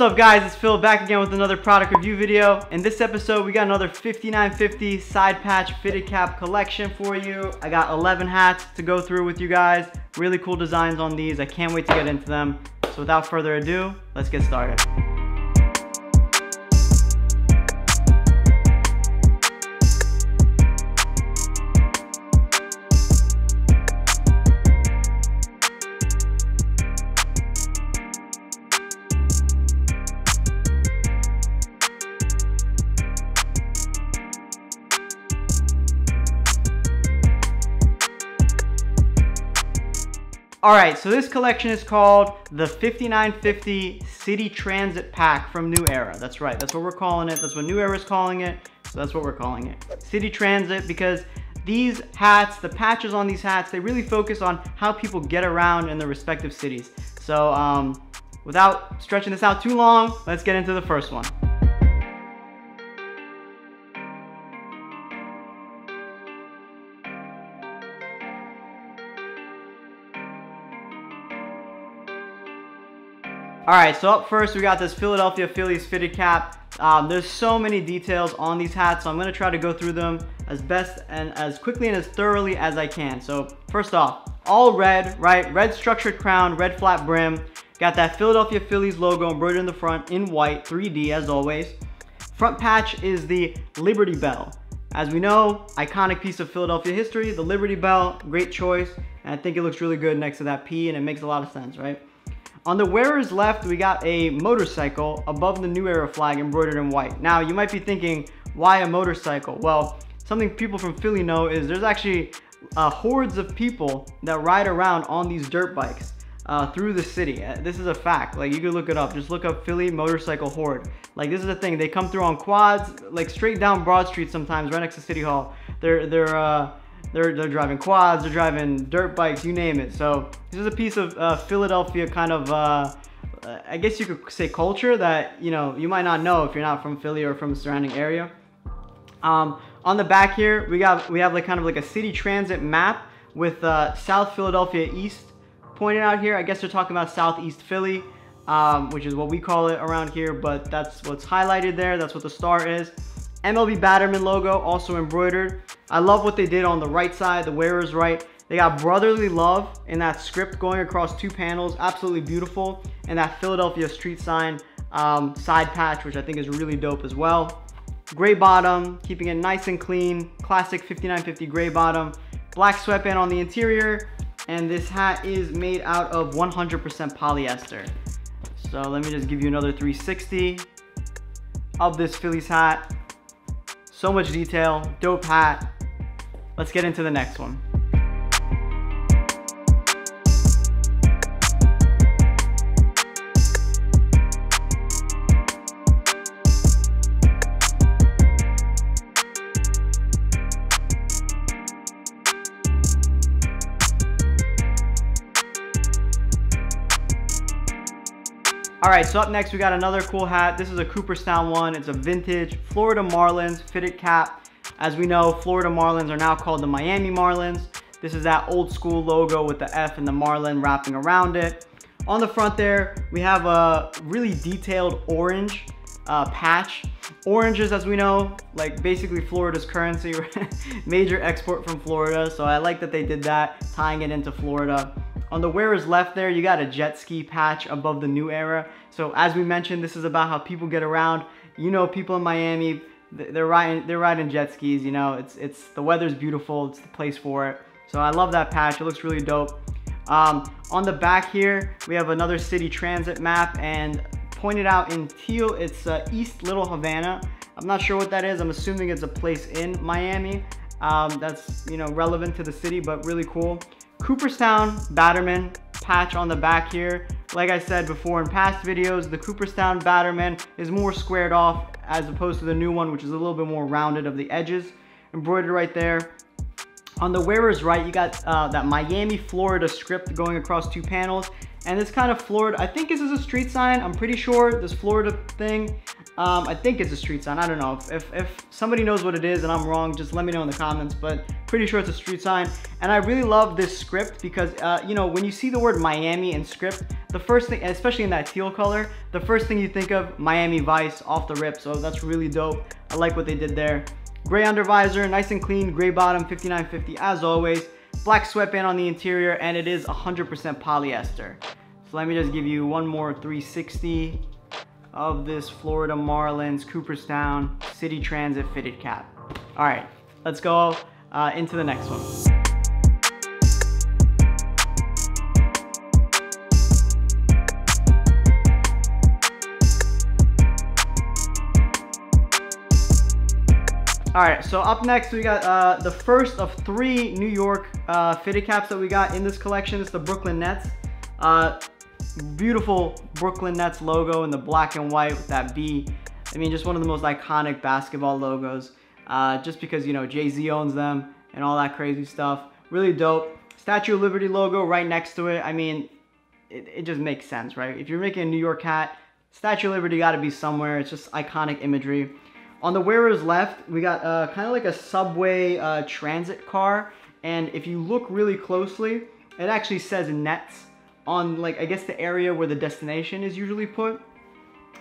What's up guys, it's Phil back again with another product review video. In this episode, we got another 5950 side patch fitted cap collection for you. I got 11 hats to go through with you guys. Really cool designs on these. I can't wait to get into them. So without further ado, let's get started. All right, so this collection is called the 5950 City Transit Pack from New Era. That's right, that's what we're calling it. That's what New Era is calling it. So that's what we're calling it. City Transit because these hats, the patches on these hats, they really focus on how people get around in their respective cities. So um, without stretching this out too long, let's get into the first one. All right, so up first, we got this Philadelphia Phillies fitted cap. Um, there's so many details on these hats, so I'm gonna try to go through them as best and as quickly and as thoroughly as I can. So first off, all red, right? Red structured crown, red flat brim. Got that Philadelphia Phillies logo embroidered in the front in white, 3D as always. Front patch is the Liberty Bell. As we know, iconic piece of Philadelphia history, the Liberty Bell, great choice. And I think it looks really good next to that P and it makes a lot of sense, right? On the wearer's left, we got a motorcycle above the New Era flag embroidered in white. Now, you might be thinking, why a motorcycle? Well, something people from Philly know is there's actually uh, hordes of people that ride around on these dirt bikes uh, through the city. Uh, this is a fact. Like, you can look it up. Just look up Philly motorcycle horde. Like, this is the thing. They come through on quads, like straight down Broad Street sometimes, right next to City Hall. They're, they're, uh, they're, they're driving quads, they're driving dirt bikes, you name it. So this is a piece of uh, Philadelphia kind of, uh, I guess you could say culture that, you know, you might not know if you're not from Philly or from the surrounding area. Um, on the back here, we got we have like kind of like a city transit map with uh, South Philadelphia East pointed out here. I guess they're talking about Southeast Philly, um, which is what we call it around here, but that's what's highlighted there. That's what the star is. MLB Batterman logo also embroidered. I love what they did on the right side, the wearer's right. They got brotherly love in that script going across two panels, absolutely beautiful. And that Philadelphia street sign um, side patch, which I think is really dope as well. Gray bottom, keeping it nice and clean. Classic 5950 gray bottom. Black sweatband on the interior. And this hat is made out of 100% polyester. So let me just give you another 360 of this Phillies hat. So much detail, dope hat. Let's get into the next one. All right, so up next we got another cool hat. This is a Cooperstown one. It's a vintage Florida Marlins fitted cap. As we know, Florida Marlins are now called the Miami Marlins. This is that old school logo with the F and the Marlin wrapping around it. On the front there, we have a really detailed orange uh, patch. Oranges, as we know, like basically Florida's currency, major export from Florida. So I like that they did that, tying it into Florida. On the wearer's left there, you got a jet ski patch above the new era. So as we mentioned, this is about how people get around. You know, people in Miami, they're riding, they're riding jet skis, you know, it's, it's, the weather's beautiful, it's the place for it. So I love that patch, it looks really dope. Um, on the back here, we have another city transit map and pointed out in teal, it's uh, East Little Havana. I'm not sure what that is. I'm assuming it's a place in Miami. Um, that's, you know, relevant to the city, but really cool. Cooperstown Batterman patch on the back here. Like I said before in past videos, the Cooperstown Batterman is more squared off as opposed to the new one, which is a little bit more rounded of the edges. Embroidered right there. On the wearer's right, you got uh, that Miami, Florida script going across two panels. And this kind of Florida, I think this is a street sign. I'm pretty sure this Florida thing. Um, I think it's a street sign. I don't know. If, if, somebody knows what it is and I'm wrong, just let me know in the comments. But pretty sure it's a street sign. And I really love this script because, uh, you know, when you see the word Miami in script, the first thing, especially in that teal color, the first thing you think of, Miami Vice off the rip. So that's really dope. I like what they did there. Gray undervisor, nice and clean. Gray bottom, 5950 as always. Black sweatband on the interior, and it is 100% polyester. So let me just give you one more 360 of this Florida Marlins Cooperstown City Transit fitted cap. All right, let's go uh, into the next one. All right, so up next we got uh, the first of three New York uh, fitted caps that we got in this collection. It's the Brooklyn Nets. Uh, beautiful Brooklyn Nets logo in the black and white with that B. I mean, just one of the most iconic basketball logos. Uh, just because, you know, Jay-Z owns them and all that crazy stuff. Really dope. Statue of Liberty logo right next to it. I mean, it, it just makes sense, right? If you're making a New York hat, Statue of Liberty got to be somewhere. It's just iconic imagery. On the wearer's left, we got uh, kind of like a subway uh, transit car. And if you look really closely, it actually says Nets on like, I guess the area where the destination is usually put.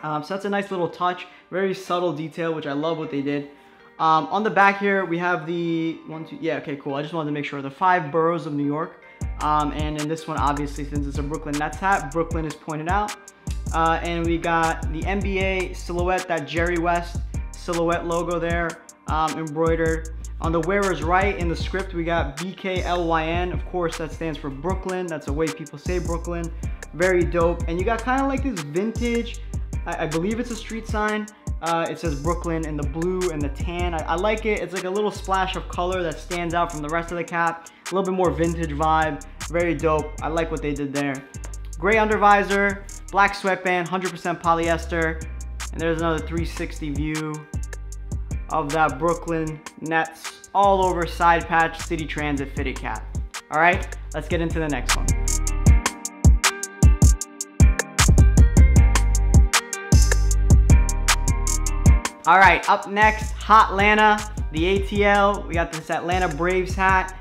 Um, so that's a nice little touch, very subtle detail, which I love what they did. Um, on the back here, we have the one, two, yeah, okay, cool. I just wanted to make sure the five boroughs of New York. Um, and in this one, obviously, since it's a Brooklyn Nets hat, Brooklyn is pointed out. Uh, and we got the NBA silhouette, that Jerry West silhouette logo there, um, embroidered. On the wearer's right in the script, we got BKLYN. Of course, that stands for Brooklyn. That's the way people say Brooklyn. Very dope. And you got kind of like this vintage, I, I, believe it's a street sign. Uh, it says Brooklyn in the blue and the tan. I, I, like it. It's like a little splash of color that stands out from the rest of the cap. A little bit more vintage vibe. Very dope. I like what they did there. Gray undervisor, black sweatband, 100% polyester. And there's another 360 view of that Brooklyn Nets all over side patch City Transit fitted cap. All right, let's get into the next one. All right, up next, Hot Atlanta, the ATL. We got this Atlanta Braves hat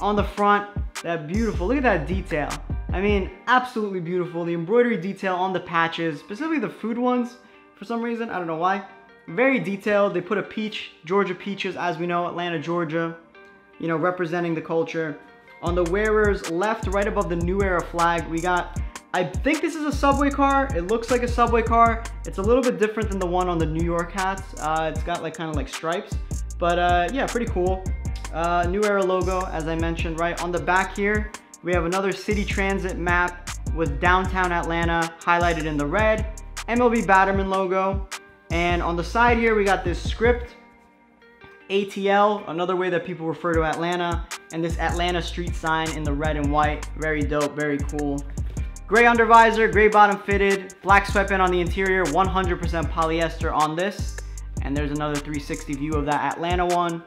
on the front. That beautiful, look at that detail. I mean, absolutely beautiful. The embroidery detail on the patches, specifically the food ones, for some reason, I don't know why. Very detailed. They put a peach, Georgia peaches, as we know, Atlanta, Georgia, you know, representing the culture. On the wearer's left, right above the New Era flag, we got, I think this is a subway car. It looks like a subway car. It's a little bit different than the one on the New York hats. Uh, it's got like kind of like stripes, but uh, yeah, pretty cool. Uh, New Era logo, as I mentioned, right? On the back here, we have another city transit map with downtown Atlanta highlighted in the red. MLB Batterman logo. And on the side here, we got this script, ATL, another way that people refer to Atlanta, and this Atlanta street sign in the red and white. Very dope, very cool. Gray undervisor, gray bottom fitted, black sweatband on the interior, 100% polyester on this. And there's another 360 view of that Atlanta one.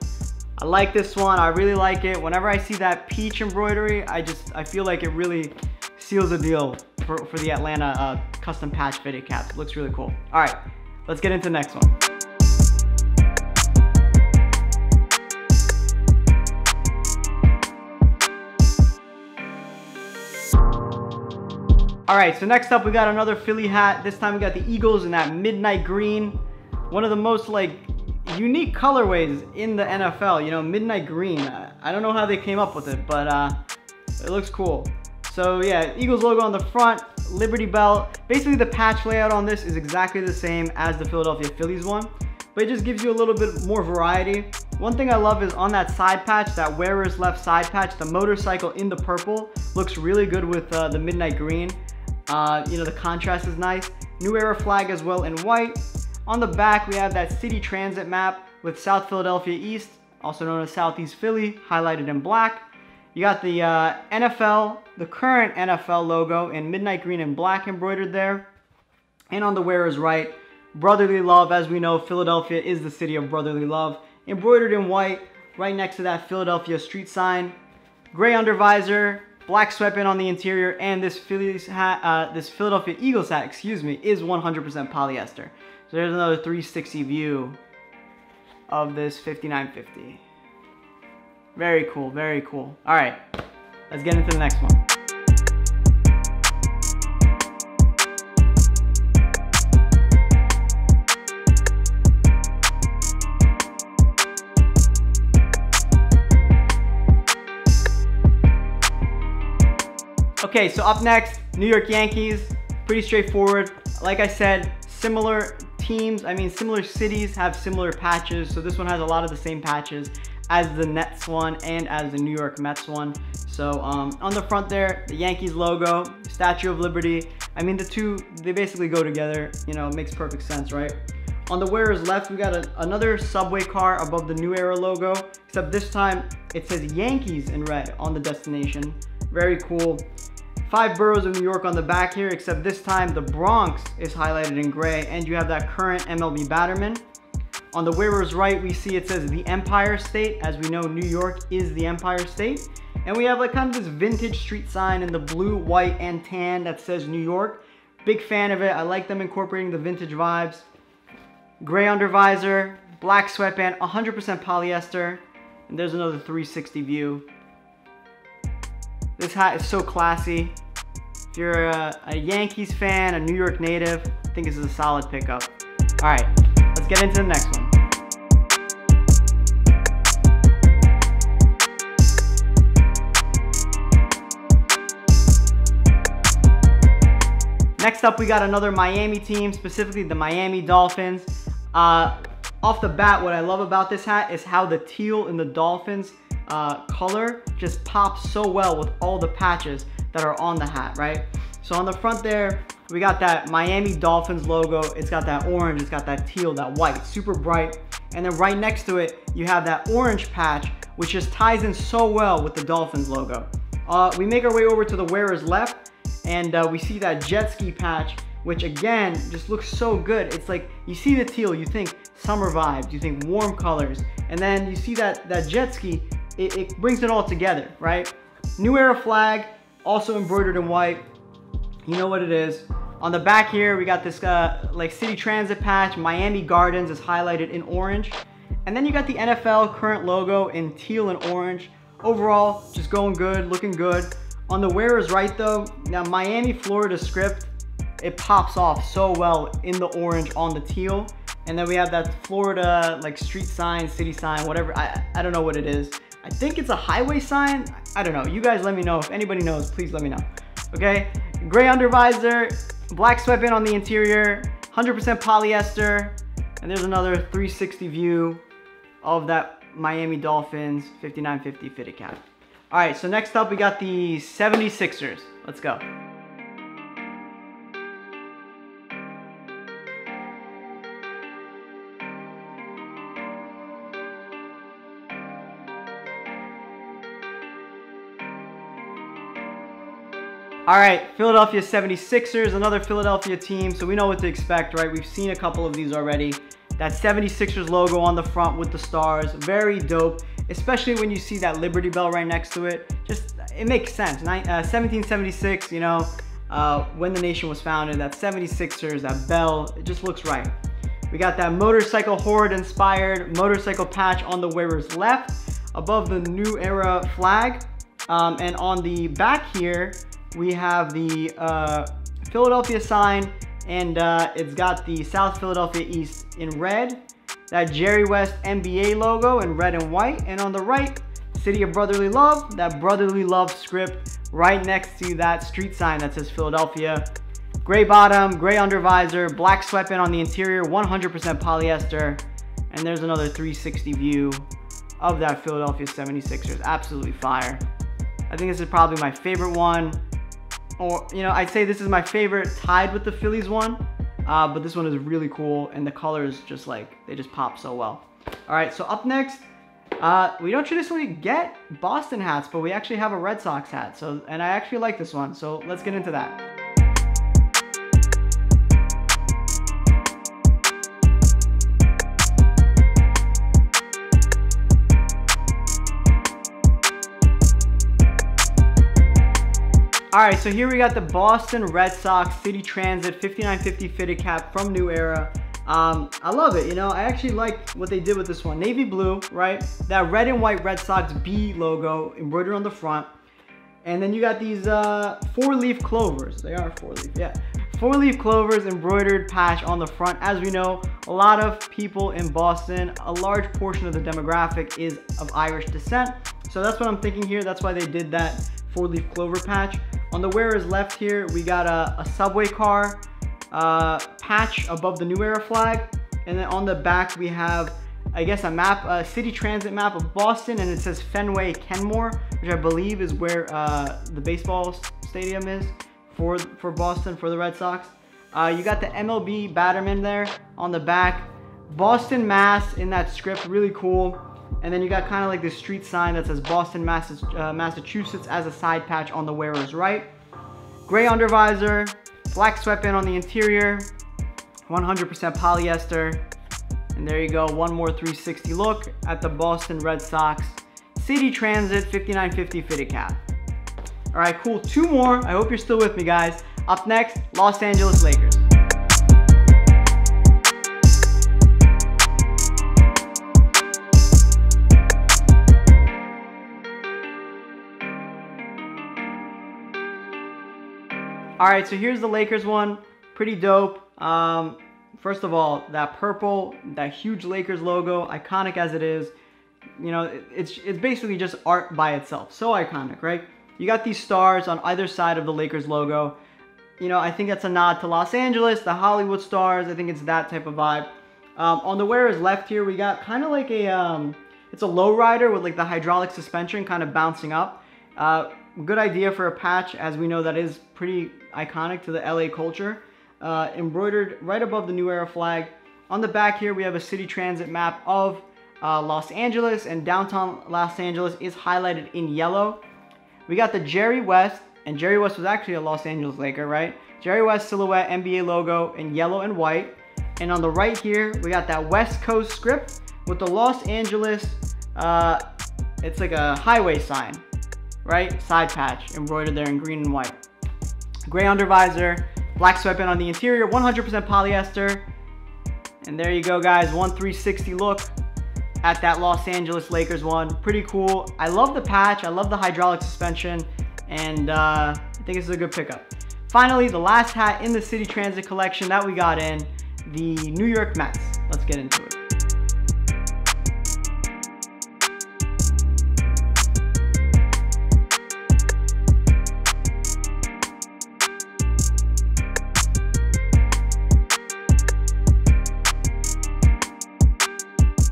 I like this one, I really like it. Whenever I see that peach embroidery, I just, I feel like it really seals the deal for, for the Atlanta uh, custom patch fitted caps. It looks really cool. All right, Let's get into the next one. All right, so next up we got another Philly hat. This time we got the Eagles in that midnight green. One of the most like unique colorways in the NFL, you know, midnight green. I don't know how they came up with it, but uh, it looks cool. So yeah, Eagles logo on the front, Liberty Bell. Basically the patch layout on this is exactly the same as the Philadelphia Phillies one, but it just gives you a little bit more variety. One thing I love is on that side patch, that wearer's left side patch, the motorcycle in the purple looks really good with uh, the midnight green. Uh, you know, the contrast is nice. New Era flag as well in white. On the back, we have that city transit map with South Philadelphia East, also known as Southeast Philly, highlighted in black. You got the uh, NFL, the current NFL logo in midnight green and black embroidered there. And on the wearer's right, brotherly love. As we know, Philadelphia is the city of brotherly love. Embroidered in white, right next to that Philadelphia street sign. Gray undervisor, black sweatband on the interior, and this Phillies hat, uh, this Philadelphia Eagles hat, excuse me, is 100% polyester. So there's another 360 view of this 5950. Very cool, very cool. All right, let's get into the next one. Okay, so up next, New York Yankees. Pretty straightforward. Like I said, similar teams, I mean similar cities have similar patches. So this one has a lot of the same patches as the Nets one and as the New York Mets one. So um, on the front there, the Yankees logo, Statue of Liberty. I mean the two, they basically go together. You know, it makes perfect sense, right? On the wearer's left, we got a, another subway car above the New Era logo, except this time it says Yankees in red on the destination. Very cool. Five boroughs of New York on the back here, except this time the Bronx is highlighted in gray and you have that current MLB Batterman. On the wearer's right, we see it says the Empire State. As we know, New York is the Empire State. And we have like kind of this vintage street sign in the blue, white, and tan that says New York. Big fan of it. I like them incorporating the vintage vibes. Gray undervisor, black sweatband, 100% polyester. And there's another 360 view. This hat is so classy. If you're a, a, Yankees fan, a New York native, I think this is a solid pickup. All right, let's get into the next one. Next up, we got another Miami team, specifically the Miami Dolphins. Uh, off the bat, what I love about this hat is how the teal in the Dolphins uh, color just pops so well with all the patches that are on the hat, right? So on the front there, we got that Miami Dolphins logo. It's got that orange, it's got that teal, that white, super bright. And then right next to it, you have that orange patch, which just ties in so well with the Dolphins logo. Uh, we make our way over to the wearer's left, and uh, we see that jet ski patch, which again, just looks so good. It's like, you see the teal, you think summer vibes, you think warm colors, and then you see that, that jet ski, it, it brings it all together, right? New Era flag, also embroidered in white. You know what it is. On the back here, we got this uh, like city transit patch. Miami Gardens is highlighted in orange. And then you got the NFL current logo in teal and orange. Overall, just going good, looking good. On the wearer's right though, now Miami, Florida script, it pops off so well in the orange on the teal. And then we have that Florida like street sign, city sign, whatever. I, I don't know what it is. I think it's a highway sign. I don't know. You guys let me know. If anybody knows, please let me know. Okay, gray undervisor, black sweatband on the interior, 100% polyester, and there's another 360 view of that Miami Dolphins 5950 fitted cap. All right, so next up we got the 76ers. Let's go. All right, Philadelphia 76ers, another Philadelphia team, so we know what to expect, right? We've seen a couple of these already. That 76ers logo on the front with the stars, very dope, especially when you see that Liberty Bell right next to it. Just, it makes sense. uh, 1776, you know, uh, when the nation was founded, that 76ers, that bell, it just looks right. We got that motorcycle horde inspired motorcycle patch on the wearer's left above the new era flag. Um, and on the back here, we have the uh, Philadelphia sign and uh, it's got the South Philadelphia East in red, that Jerry West NBA logo in red and white, and on the right, City of Brotherly Love, that Brotherly Love script right next to that street sign that says Philadelphia. Gray bottom, gray undervisor, black sweatband on the interior, 100% polyester, and there's another 360 view of that Philadelphia 76ers. Absolutely fire. I think this is probably my favorite one or you know, I'd say this is my favorite tied with the Phillies one, uh, but this one is really cool and the colors just like, they just pop so well. All right, so up next, uh, we don't traditionally get Boston hats, but we actually have a Red Sox hat. So, and I actually like this one, so let's get into that. All right, so here we got the Boston Red Sox City Transit 5950 fitted cap from New Era. Um, I love it, you know, I actually like what they did with this one. Navy blue, right? That red and white Red Sox B logo embroidered on the front. And then you got these uh, four-leaf clovers. They are four-leaf, yeah. Four-leaf clovers embroidered patch on the front. As we know, a lot of people in Boston, a large portion of the demographic is of Irish descent. So that's what I'm thinking here. That's why they did that four-leaf clover patch. On the wearer's left here, we got a, a subway car uh, patch above the New Era flag. And then on the back, we have, I guess, a map, a city transit map of Boston, and it says Fenway Kenmore, which I believe is where uh, the baseball stadium is for, for Boston, for the Red Sox. Uh, you got the MLB Batterman there on the back. Boston, Mass in that script, really cool. And then you got kind of like this street sign that says Boston, uh, Massachusetts as a side patch on the wearer's right. Gray undervisor, black sweatband on the interior, 100% polyester. And there you go, one more 360 look at the Boston Red Sox City Transit 5950 fitted cap. All right, cool, two more. I hope you're still with me, guys. Up next, Los Angeles Lakers. All right, so here's the Lakers one. Pretty dope. Um, first of all, that purple, that huge Lakers logo, iconic as it is, you know, it's, it's basically just art by itself. So iconic, right? You got these stars on either side of the Lakers logo. You know, I think that's a nod to Los Angeles, the Hollywood stars. I think it's that type of vibe. Um, on the wearer's left here, we got kind of like a, um, it's a lowrider with like the hydraulic suspension kind of bouncing up. Uh, good idea for a patch as we know that is pretty iconic to the LA culture. Uh, embroidered right above the New Era flag. On the back here we have a city transit map of uh, Los Angeles and downtown Los Angeles is highlighted in yellow. We got the Jerry West, and Jerry West was actually a Los Angeles Laker, right? Jerry West silhouette NBA logo in yellow and white. And on the right here, we got that West Coast script with the Los Angeles, uh, it's like a highway sign right? Side patch embroidered there in green and white. Gray undervisor, black sweatband on the interior, 100% polyester. And there you go, guys, one 360 look at that Los Angeles Lakers one. Pretty cool. I love the patch. I love the hydraulic suspension. And uh, I think this is a good pickup. Finally, the last hat in the City Transit collection that we got in, the New York Mets. Let's get into it.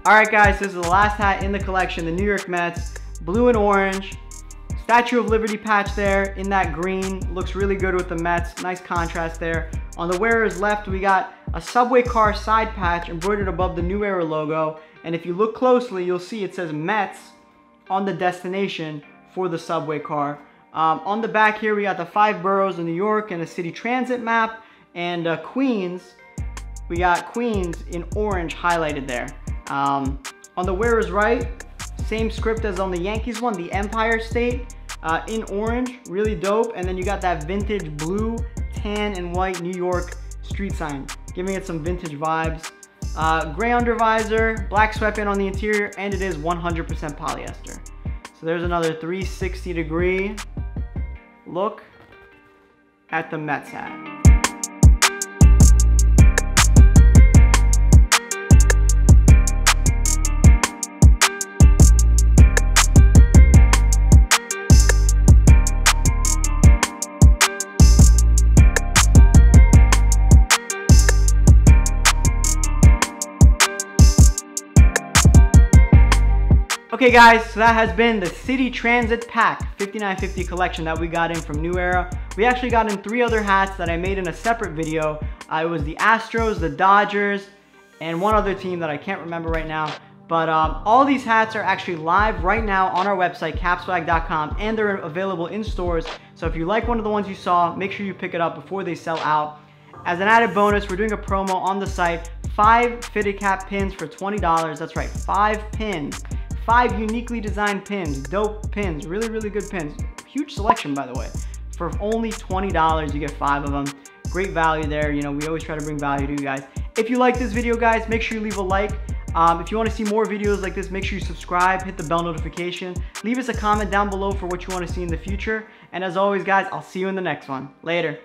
All right, guys, this is the last hat in the collection, the New York Mets, blue and orange. Statue of Liberty patch there in that green. Looks really good with the Mets. Nice contrast there. On the wearer's left, we got a subway car side patch embroidered above the New Era logo. And if you look closely, you'll see it says Mets on the destination for the subway car. Um, on the back here, we got the five boroughs of New York and a city transit map. And uh, Queens, we got Queens in orange highlighted there. Um, on the wearer's right, same script as on the Yankees one, the Empire State uh, in orange, really dope. And then you got that vintage blue, tan, and white New York street sign, giving it some vintage vibes. Uh, gray undervisor, black sweatband on the interior, and it is 100% polyester. So there's another 360 degree look at the Mets hat. Guys, so that has been the City Transit Pack 5950 collection that we got in from New Era. We actually got in three other hats that I made in a separate video. Uh, it was the Astros, the Dodgers, and one other team that I can't remember right now. But um, all these hats are actually live right now on our website, capswag.com, and they're available in stores. So if you like one of the ones you saw, make sure you pick it up before they sell out. As an added bonus, we're doing a promo on the site, five fitted cap pins for $20. That's right, five pins Five uniquely designed pins, dope pins, really, really good pins. Huge selection, by the way. For only $20, you get five of them. Great value there. You know, we always try to bring value to you guys. If you like this video, guys, make sure you leave a like. Um, if you want to see more videos like this, make sure you subscribe, hit the bell notification. Leave us a comment down below for what you want to see in the future. And as always, guys, I'll see you in the next one. Later.